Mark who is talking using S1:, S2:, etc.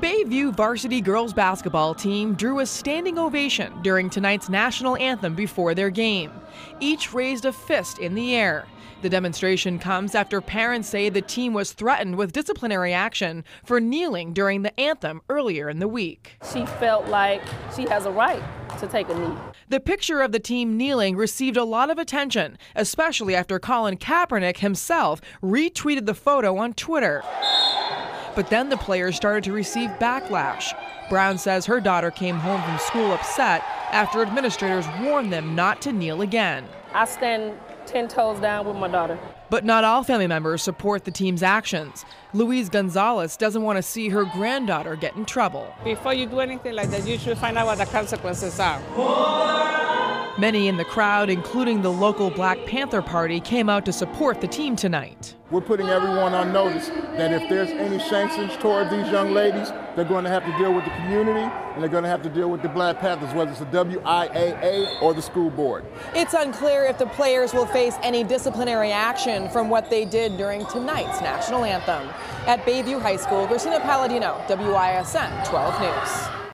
S1: Bay View varsity girls basketball team drew a standing ovation during tonight's national anthem before their game. Each raised a fist in the air. The demonstration comes after parents say the team was threatened with disciplinary action for kneeling during the anthem earlier in the week.
S2: She felt like she has a right to take a knee.
S1: The picture of the team kneeling received a lot of attention, especially after Colin Kaepernick himself retweeted the photo on Twitter. But then the players started to receive backlash. Brown says her daughter came home from school upset after administrators warned them not to kneel again.
S2: I stand 10 toes down with my daughter.
S1: But not all family members support the team's actions. Louise Gonzalez doesn't want to see her granddaughter get in trouble.
S3: Before you do anything like that, you should find out what the consequences are.
S1: Many in the crowd, including the local Black Panther Party, came out to support the team tonight.
S4: We're putting everyone on notice that if there's any sanctions toward these young ladies, they're going to have to deal with the community and they're going to have to deal with the Black Panthers, whether it's the WIAA or the school board.
S1: It's unclear if the players will face any disciplinary action from what they did during tonight's national anthem. At Bay View High School, Christina Palladino, WISN 12 News.